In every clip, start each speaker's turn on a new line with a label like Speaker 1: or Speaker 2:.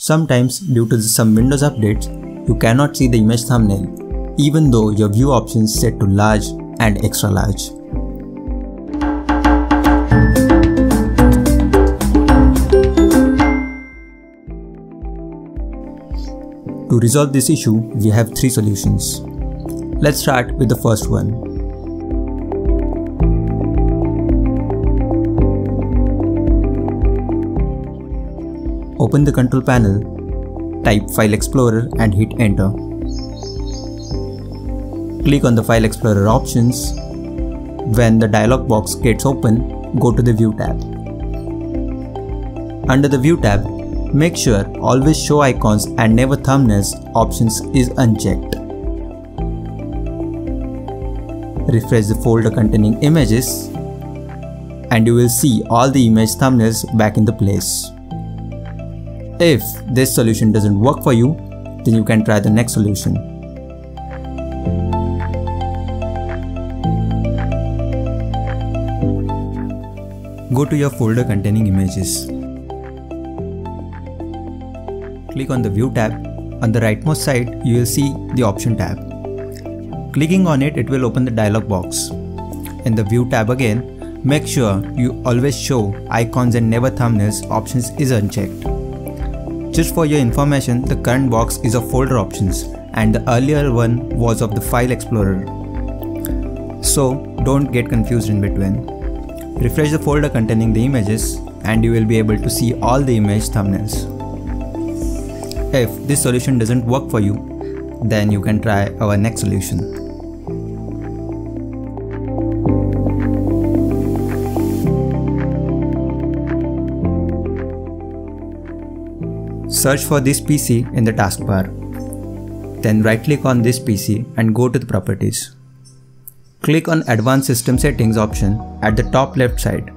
Speaker 1: Sometimes due to some Windows updates, you cannot see the image thumbnail, even though your view options set to large and extra large. To resolve this issue, we have three solutions. Let's start with the first one. Open the control panel, type File Explorer and hit enter. Click on the File Explorer options. When the dialog box gets open, go to the View tab. Under the View tab, make sure Always Show Icons and Never Thumbnails options is unchecked. Refresh the folder containing images and you will see all the image thumbnails back in the place. If this solution doesn't work for you, then you can try the next solution. Go to your folder containing images. Click on the View tab. On the rightmost side, you will see the Option tab. Clicking on it, it will open the dialog box. In the View tab again, make sure you always show icons and never thumbnails options is unchecked. Just for your information, the current box is of folder options and the earlier one was of the file explorer. So don't get confused in between. Refresh the folder containing the images and you will be able to see all the image thumbnails. If this solution doesn't work for you, then you can try our next solution. Search for this PC in the taskbar. Then right click on this PC and go to the properties. Click on advanced system settings option at the top left side.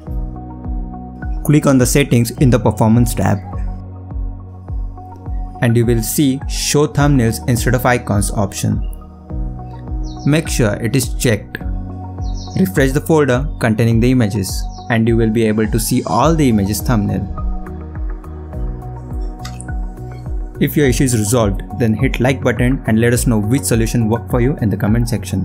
Speaker 1: Click on the settings in the performance tab. And you will see show thumbnails instead of icons option. Make sure it is checked. Refresh the folder containing the images and you will be able to see all the images thumbnail. If your issue is resolved, then hit like button and let us know which solution worked for you in the comment section.